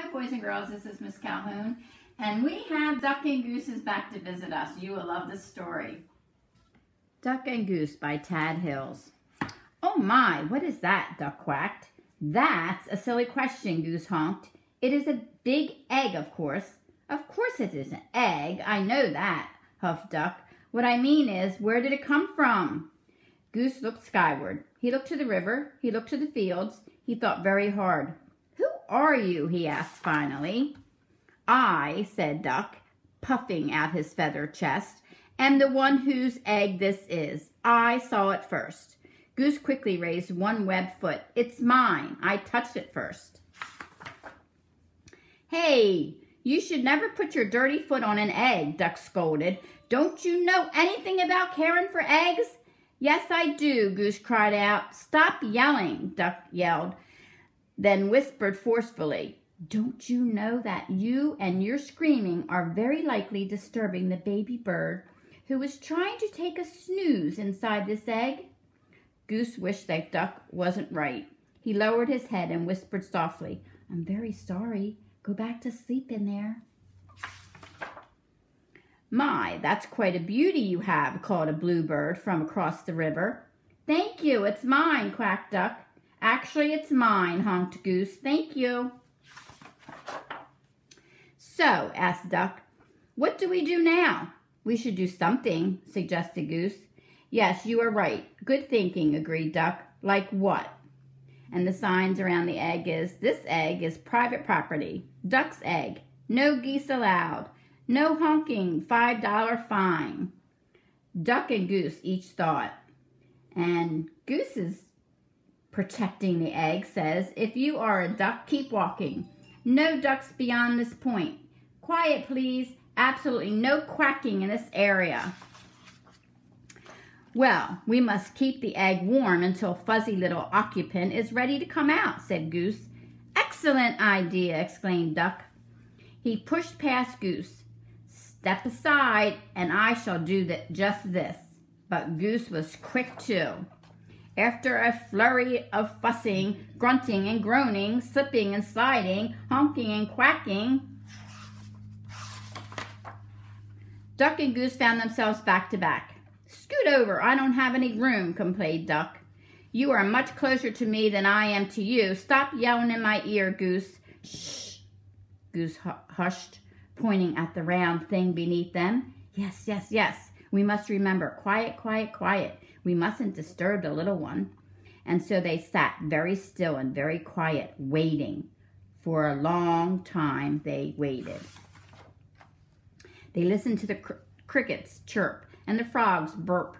Hi boys and girls, this is Miss Calhoun and we have Duck and Goose is back to visit us. You will love this story. Duck and Goose by Tad Hills. Oh my, what is that? Duck quacked. That's a silly question, Goose honked. It is a big egg, of course. Of course it is an egg, I know that, huffed Duck. What I mean is, where did it come from? Goose looked skyward. He looked to the river. He looked to the fields. He thought very hard. Are you? he asked finally. I, said Duck, puffing out his feather chest, am the one whose egg this is. I saw it first. Goose quickly raised one web foot. It's mine. I touched it first. Hey, you should never put your dirty foot on an egg, Duck scolded. Don't you know anything about caring for eggs? Yes, I do, Goose cried out. Stop yelling, Duck yelled, then whispered forcefully. Don't you know that you and your screaming are very likely disturbing the baby bird who is trying to take a snooze inside this egg? Goose wished that Duck wasn't right. He lowered his head and whispered softly, I'm very sorry. Go back to sleep in there. My, that's quite a beauty you have, called a bluebird from across the river. Thank you, it's mine, quacked Duck. Actually, it's mine, honked Goose. Thank you. So, asked Duck, what do we do now? We should do something, suggested Goose. Yes, you are right. Good thinking, agreed Duck. Like what? And the signs around the egg is, this egg is private property. Duck's egg. No geese allowed. No honking. $5 fine. Duck and Goose each thought. And Goose is protecting the egg says, if you are a duck, keep walking. No ducks beyond this point. Quiet, please. Absolutely no quacking in this area. Well, we must keep the egg warm until fuzzy little occupant is ready to come out, said Goose. Excellent idea, exclaimed Duck. He pushed past Goose. Step aside, and I shall do that, just this. But Goose was quick too. After a flurry of fussing, grunting and groaning, slipping and sliding, honking and quacking, Duck and Goose found themselves back to back. Scoot over, I don't have any room, complained Duck. You are much closer to me than I am to you. Stop yelling in my ear, Goose. Shh, Goose hushed, pointing at the round thing beneath them. Yes, yes, yes, we must remember, quiet, quiet, quiet. We mustn't disturb the little one. And so they sat very still and very quiet, waiting. For a long time they waited. They listened to the cr crickets chirp and the frogs burp.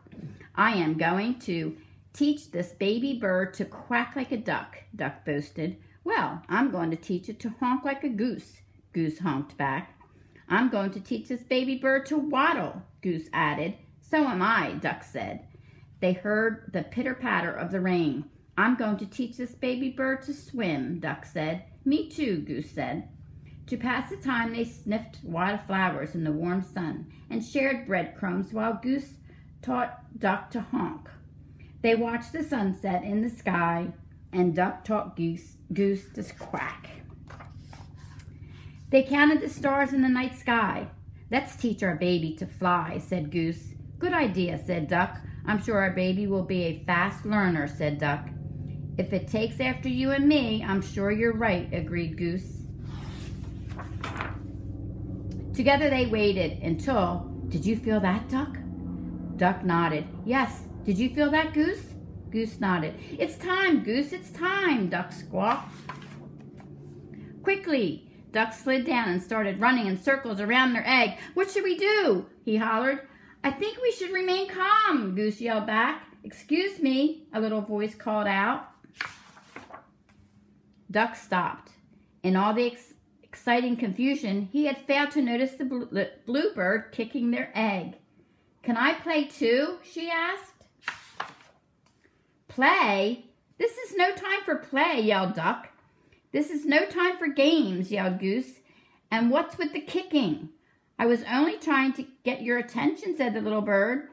I am going to teach this baby bird to quack like a duck, Duck boasted. Well, I'm going to teach it to honk like a goose, Goose honked back. I'm going to teach this baby bird to waddle, Goose added. So am I, Duck said. They heard the pitter-patter of the rain. I'm going to teach this baby bird to swim, Duck said. Me too, Goose said. To pass the time, they sniffed wildflowers in the warm sun and shared breadcrumbs while Goose taught Duck to honk. They watched the sunset in the sky and Duck taught Goose, Goose to quack. They counted the stars in the night sky. Let's teach our baby to fly, said Goose. Good idea, said Duck. I'm sure our baby will be a fast learner, said Duck. If it takes after you and me, I'm sure you're right, agreed Goose. Together they waited until, did you feel that, Duck? Duck nodded. Yes. Did you feel that, Goose? Goose nodded. It's time, Goose, it's time, Duck squawked. Quickly, Duck slid down and started running in circles around their egg. What should we do? He hollered. I think we should remain calm, Goose yelled back. Excuse me, a little voice called out. Duck stopped. In all the exciting confusion, he had failed to notice the bluebird kicking their egg. Can I play too? she asked. Play? This is no time for play, yelled Duck. This is no time for games, yelled Goose. And what's with the kicking? I was only trying to get your attention, said the little bird.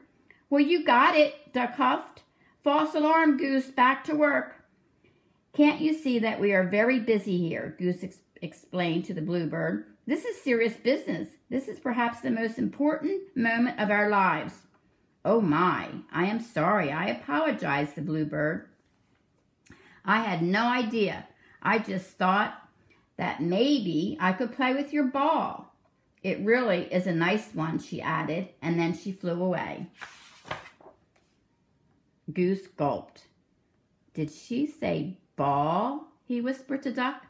Well, you got it, Duck huffed. False alarm, Goose, back to work. Can't you see that we are very busy here? Goose ex- explained to the bluebird. This is serious business. This is perhaps the most important moment of our lives. Oh my, I am sorry. I apologize, the bluebird. I had no idea. I just thought that maybe I could play with your ball. It really is a nice one, she added, and then she flew away. Goose gulped. Did she say ball? he whispered to Duck.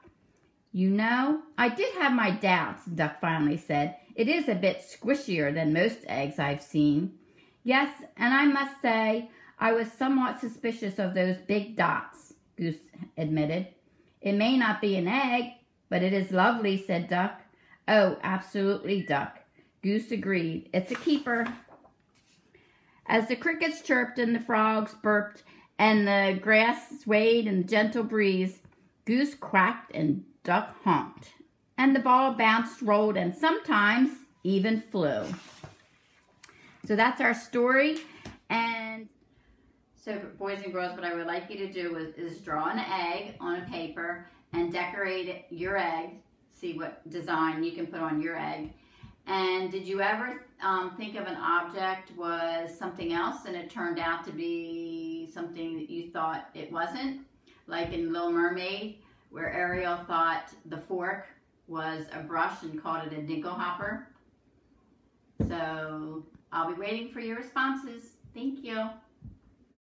You know, I did have my doubts, Duck finally said. It is a bit squishier than most eggs I've seen. Yes, and I must say I was somewhat suspicious of those big dots, Goose admitted. It may not be an egg, but it is lovely, said Duck. Oh, absolutely, Duck. Goose agreed. It's a keeper. As the crickets chirped and the frogs burped and the grass swayed in the gentle breeze, Goose quacked and Duck honked. And the ball bounced, rolled, and sometimes even flew. So that's our story. And so, boys and girls, what I would like you to do is, is draw an egg on a paper and decorate your egg. See what design you can put on your egg. And did you ever um, think of an object was something else and it turned out to be something that you thought it wasn't? Like in Little Mermaid, where Ariel thought the fork was a brush and called it a dingle hopper. So I'll be waiting for your responses. Thank you.